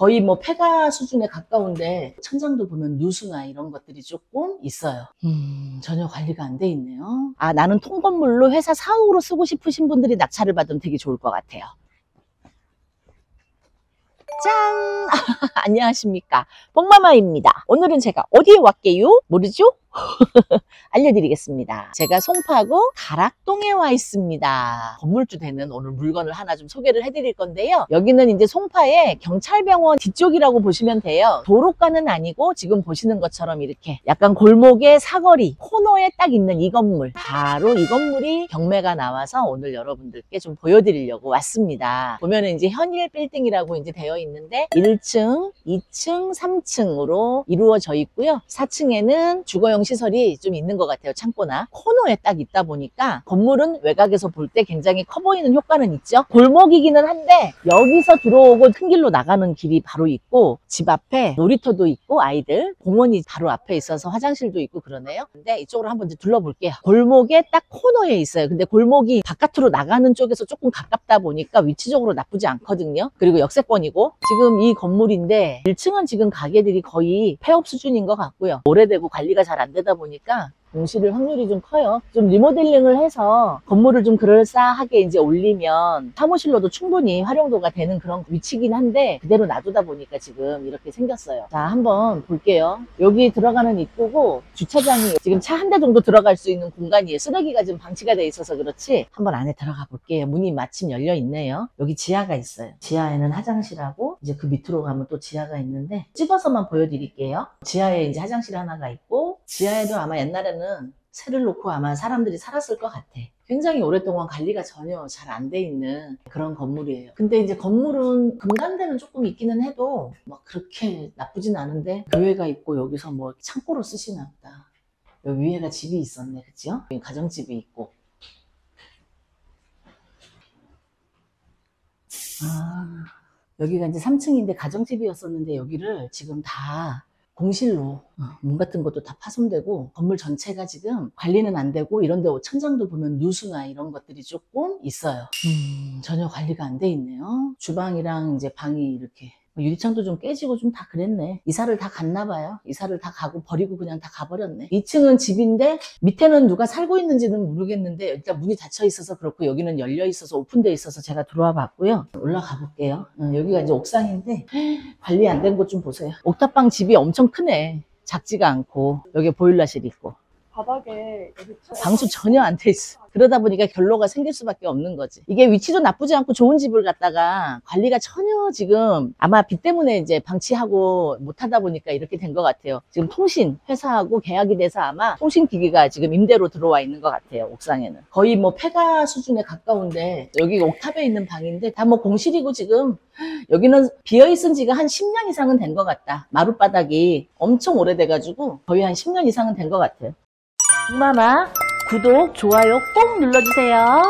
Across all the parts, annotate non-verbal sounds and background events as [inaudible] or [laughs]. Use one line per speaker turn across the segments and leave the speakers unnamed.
거의 뭐 폐가 수준에 가까운데 천장도 보면 누수나 이런 것들이 조금 있어요. 음, 전혀 관리가 안 돼 있네요. 아, 나는 통건물로 회사 사옥으로 쓰고 싶으신 분들이 낙찰을 받으면 되게 좋을 것 같아요. 짠! [laughs] 안녕하십니까. 뽕마마입니다. 오늘은 제가 어디에 왔게요? 모르죠? [laughs] 알려드리겠습니다. 제가 송파구 가락동에 와 있습니다. 건물주 되는 오늘 물건을 하나 좀 소개를 해드릴 건데요. 여기는 이제 송파의 경찰병원 뒤쪽이라고 보시면 돼요. 도로가는 아니고 지금 보시는 것처럼 이렇게 약간 골목의 사거리 코너에 딱 있는 이 건물 바로 이 건물이 경매가 나와서 오늘 여러분들께 좀 보여드리려고 왔습니다. 보면은 이제 현일 빌딩이라고 이제 되어 있는데 1층, 2층, 3층으로 이루어져 있고요. 4층에는 주거용 시설이 좀 있는 것 같아요. 창고나 코너에 딱 있다 보니까 건물은 외곽에서 볼 때 굉장히 커 보이는 효과는 있죠. 골목이기는 한데 여기서 들어오고 큰 길로 나가는 길이 바로 있고 집 앞에 놀이터도 있고 아이들 공원이 바로 앞에 있어서 화장실도 있고 그러네요. 근데 이쪽으로 한번 둘러볼게요. 골목에 딱 코너에 있어요. 근데 골목이 바깥으로 나가는 쪽에서 조금 가깝다 보니까 위치적으로 나쁘지 않거든요. 그리고 역세권이고 지금 이 건물인데 1층은 지금 가게들이 거의 폐업 수준인 것 같고요. 오래되고 관리가 잘안 되다 보니까 공실일 확률이 좀 커요. 좀 리모델링을 해서 건물을 좀 그럴싸하게 이제 올리면 사무실로도 충분히 활용도가 되는 그런 위치긴 한데 그대로 놔두다 보니까 지금 이렇게 생겼어요. 자, 한번 볼게요. 여기 들어가는 입구고 주차장이 지금 차 한 대 정도 들어갈 수 있는 공간이에요. 쓰레기가 지금 방치가 돼 있어서 그렇지. 한번 안에 들어가 볼게요. 문이 마침 열려 있네요. 여기 지하가 있어요. 지하에는 화장실하고 이제 그 밑으로 가면 또 지하가 있는데 찍어서만 보여드릴게요. 지하에 이제 화장실 하나가 있고 지하에도 아마 옛날에는 새를 놓고 아마 사람들이 살았을 것 같아. 굉장히 오랫동안 관리가 전혀 잘 안 돼 있는 그런 건물이에요. 근데 이제 건물은 금간대는 조금 있기는 해도 막 그렇게 나쁘진 않은데 교회가 있고 여기서 뭐 창고로 쓰시나 보다. 여기 위에가 집이 있었네, 그죠? 가정집이 있고. 아, 여기가 이제 3층인데 가정집이었었는데 여기를 지금 다 공실로 어, 문 같은 것도 다 파손되고 건물 전체가 지금 관리는 안 되고 이런데 천장도 보면 누수나 이런 것들이 조금 있어요. 음, 전혀 관리가 안 돼 있네요. 주방이랑 이제 방이 이렇게 유리창도 좀 깨지고 좀 다 그랬네. 이사를 다 갔나 봐요. 이사를 다 가고 버리고 그냥 다 가버렸네. 2층은 집인데 밑에는 누가 살고 있는지는 모르겠는데 일단 문이 닫혀 있어서 그렇고 여기는 열려 있어서 오픈돼 있어서 제가 들어와 봤고요. 올라가 볼게요. 어, 여기가 이제 옥상인데 [gasps] 관리 안된것좀 보세요. 옥탑방 집이 엄청 크네. 작지가 않고 여기 보일러실 있고
바닥에
방수 전혀 안 돼 있어. 그러다 보니까 결로가 생길 수밖에 없는 거지. 이게 위치도 나쁘지 않고 좋은 집을 갖다가 관리가 전혀 지금 아마 비 때문에 이제 방치하고 못하다 보니까 이렇게 된 것 같아요. 지금 통신 회사하고 계약이 돼서 아마 통신 기기가 지금 임대로 들어와 있는 것 같아요. 옥상에는 거의 뭐 폐가 수준에 가까운데 여기 옥탑에 있는 방인데 다 뭐 공실이고 지금 여기는 비어 있은 지가 한 10년 이상은 된 것 같다. 마룻바닥이 엄청 오래돼가지고 거의 한 10년 이상은 된 것 같아요. 엄마마 구독, 좋아요 꼭 눌러주세요.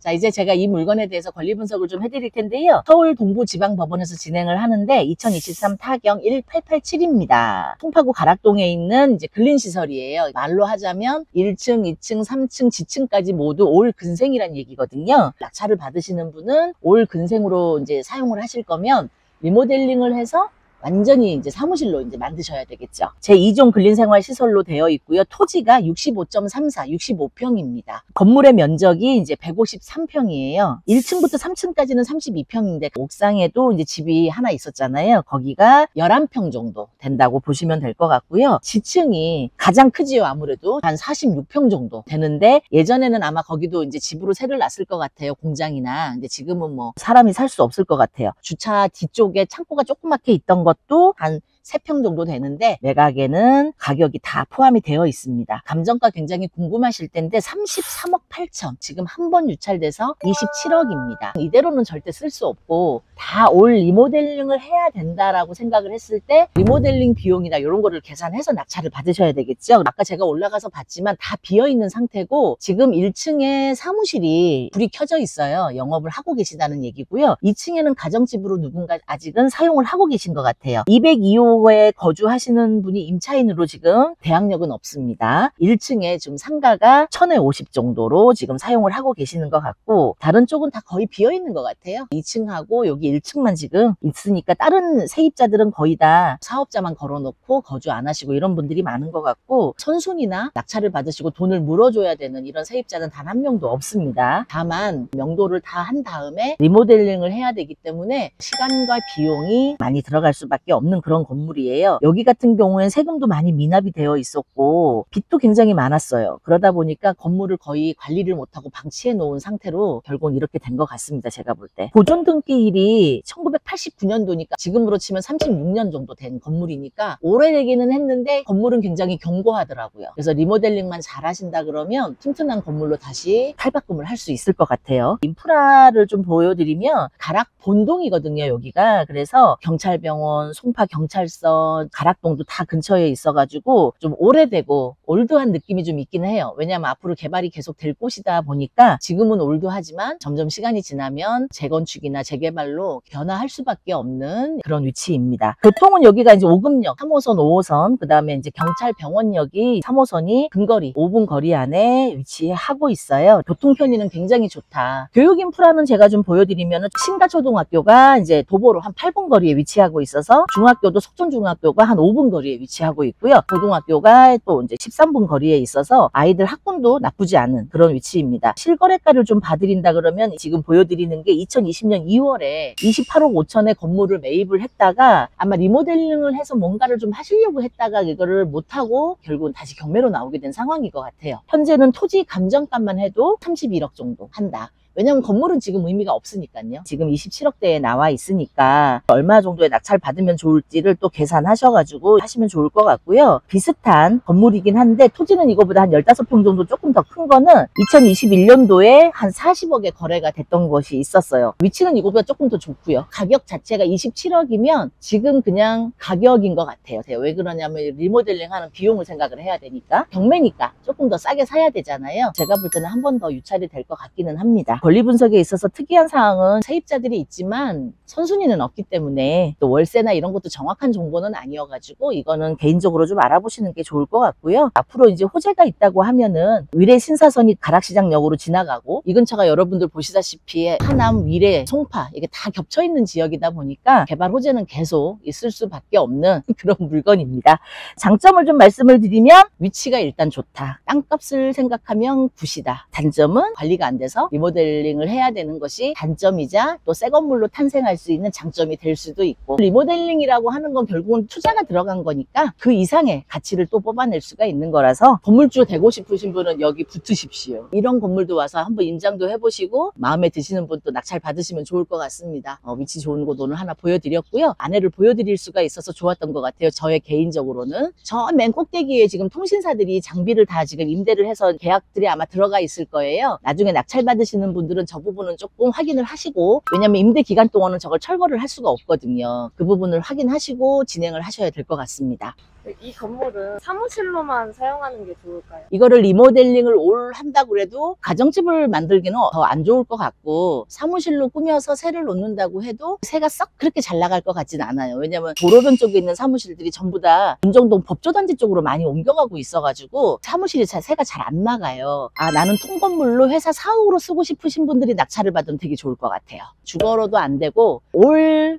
자, 이제 제가 이 물건에 대해서 권리 분석을 좀 해드릴 텐데요. 서울 동부지방법원에서 진행을 하는데 2023 타경 1887입니다. 송파구 가락동에 있는 이제 근린시설이에요. 말로 하자면 1층, 2층, 3층, 지층까지 모두 올 근생이란 얘기거든요. 낙찰을 받으시는 분은 올 근생으로 이제 사용을 하실 거면 리모델링을 해서 완전히 이제 사무실로 이제 만드셔야 되겠죠. 제2종 근린생활 시설로 되어 있고요. 토지가 65.34, 65평입니다. 건물의 면적이 이제 153평이에요. 1층부터 3층까지는 32평인데 옥상에도 이제 집이 하나 있었잖아요. 거기가 11평 정도 된다고 보시면 될 것 같고요. 지층이 가장 크지요. 아무래도 한 46평 정도 되는데 예전에는 아마 거기도 이제 집으로 새를 놨을 것 같아요. 공장이나. 근데 지금은 뭐 사람이 살 수 없을 것 같아요. 주차 뒤쪽에 창고가 조그맣게 있던 것도 한 3평 정도 되는데 매각에는 가격이 다 포함이 되어 있습니다. 감정가 굉장히 궁금하실 텐데 33억 8천 지금 한 번 유찰돼서 27억입니다. 이대로는 절대 쓸 수 없고 다 올 리모델링을 해야 된다라고 생각을 했을 때 리모델링 비용이나 이런 거를 계산해서 낙찰을 받으셔야 되겠죠. 아까 제가 올라가서 봤지만 다 비어 있는 상태고 지금 1층에 사무실이 불이 켜져 있어요. 영업을 하고 계시다는 얘기고요. 2층에는 가정집으로 누군가 아직은 사용을 하고 계신 것 같아요. 202호 이쪽에 거주하시는 분이 임차인으로 지금 대항력은 없습니다. 1층에 지금 상가가 1050 정도로 지금 사용을 하고 계시는 것 같고 다른 쪽은 다 거의 비어 있는 것 같아요. 2층하고 여기 1층만 지금 있으니까 다른 세입자들은 거의 다 사업자만 걸어놓고 거주 안 하시고 이런 분들이 많은 것 같고 선순이나 낙찰을 받으시고 돈을 물어줘야 되는 이런 세입자는 단 한 명도 없습니다. 다만 명도를 다 한 다음에 리모델링을 해야 되기 때문에 시간과 비용이 많이 들어갈 수밖에 없는 그런 건물 이에요. 여기 같은 경우엔 세금도 많이 미납이 되어 있었고 빚도 굉장히 많았어요. 그러다 보니까 건물을 거의 관리를 못하고 방치해 놓은 상태로 결국은 이렇게 된 것 같습니다. 제가 볼 때. 보존 등기일이 1989년도니까 지금으로 치면 36년 정도 된 건물이니까 오래되기는 했는데 건물은 굉장히 견고하더라고요. 그래서 리모델링만 잘 하신다 그러면 튼튼한 건물로 다시 탈바꿈을 할 수 있을 것 같아요. 인프라를 좀 보여드리면 가락 본동이거든요, 여기가. 그래서 경찰병원, 송파 경찰서, 가락동도 다 근처에 있어가지고 좀 오래되고 올드한 느낌이 좀 있긴 해요. 왜냐하면 앞으로 개발이 계속 될 곳이다 보니까 지금은 올드하지만 점점 시간이 지나면 재건축이나 재개발로 변화할 수 밖에 없는 그런 위치입니다. 교통은 여기가 이제 5금역, 3호선, 5호선, 그 다음에 이제 경찰병원역이 3호선이 근거리, 5분 거리 안에 위치하고 있어요. 교통 편의는 굉장히 좋다. 교육 인프라는 제가 좀 보여드리면 신가초등학교가 이제 도보로 한 8분 거리에 위치하고 있어서 중학교도 석촌중학교가 한 5분 거리에 위치하고 있고요. 고등학교가 또 이제 13분 거리에 있어서 아이들 학군도 나쁘지 않은 그런 위치입니다. 실거래가를 좀 봐드린다 그러면 지금 보여드리는 게 2020년 2월에 28억 5천에 건물을 매입을 했다가 아마 리모델링을 해서 뭔가를 좀 하시려고 했다가 이거를 못하고 결국은 다시 경매로 나오게 된 상황인 것 같아요. 현재는 토지 감정값만 해도 31억 정도 한다. 왜냐면 건물은 지금 의미가 없으니까요. 지금 27억대에 나와 있으니까 얼마 정도의 낙찰 받으면 좋을지를 또 계산하셔가지고 하시면 좋을 것 같고요. 비슷한 건물이긴 한데 토지는 이거보다 한 15평 정도 조금 더 큰 거는 2021년도에 한 40억에 거래가 됐던 것이 있었어요. 위치는 이거보다 조금 더 좋고요. 가격 자체가 27억이면 지금 그냥 가격인 것 같아요. 왜 그러냐면 리모델링 하는 비용을 생각을 해야 되니까 경매니까 조금 더 싸게 사야 되잖아요. 제가 볼 때는 한 번 더 유찰이 될 것 같기는 합니다. 권리 분석에 있어서 특이한 사항은 세입자들이 있지만 선순위는 없기 때문에 또 월세나 이런 것도 정확한 정보는 아니어가지고 이거는 개인적으로 좀 알아보시는 게 좋을 것 같고요. 앞으로 이제 호재가 있다고 하면은 위례 신사선이 가락시장역으로 지나가고 이 근처가 여러분들 보시다시피 하남, 위례, 송파 이게 다 겹쳐 있는 지역이다 보니까 개발 호재는 계속 있을 수밖에 없는 [laughs] 그런 물건입니다. 장점을 좀 말씀을 드리면 위치가 일단 좋다. 땅값을 생각하면 good이다. 단점은 관리가 안 돼서 리모델링을 해야 되는 것이 단점이자 또 새 건물로 탄생할 수 있는 장점이 될 수도 있고 리모델링이라고 하는 건 결국은 투자가 들어간 거니까 그 이상의 가치를 또 뽑아낼 수가 있는 거라서 건물주 되고 싶으신 분은 여기 붙으십시오. 이런 건물도 와서 한번 임장도 해보시고 마음에 드시는 분 또 낙찰 받으시면 좋을 것 같습니다. 어, 위치 좋은 곳 오늘 하나 보여드렸고요. 안에를 보여드릴 수가 있어서 좋았던 것 같아요. 저의 개인적으로는 저 맨 꼭대기에 지금 통신사들이 장비를 다 지금 임대를 해서 계약들이 아마 들어가 있을 거예요. 나중에 낙찰 받으시는 분 들은 저 부분은 조금 확인을 하시고 왜냐면 임대 기간 동안은 저걸 철거를 할 수가 없거든요. 그 부분을 확인하시고 진행을 하셔야 될 것 같습니다.
이 건물은 사무실로만 사용하는 게 좋을까요?
이거를 리모델링을 올 한다고 해도 가정집을 만들기는 더 안 좋을 것 같고 사무실로 꾸며서 새를 놓는다고 해도 새가 썩 그렇게 잘 나갈 것 같진 않아요. 왜냐면 도로변 쪽에 있는 사무실들이 전부 다 운정동 법조단지 쪽으로 많이 옮겨가고 있어가지고 사무실이 잘 새가 잘 안 나가요. 아 나는 통건물로 회사 사옥으로 쓰고 싶으신 분들이 낙찰을 받으면 되게 좋을 것 같아요. 주거로도 안 되고 올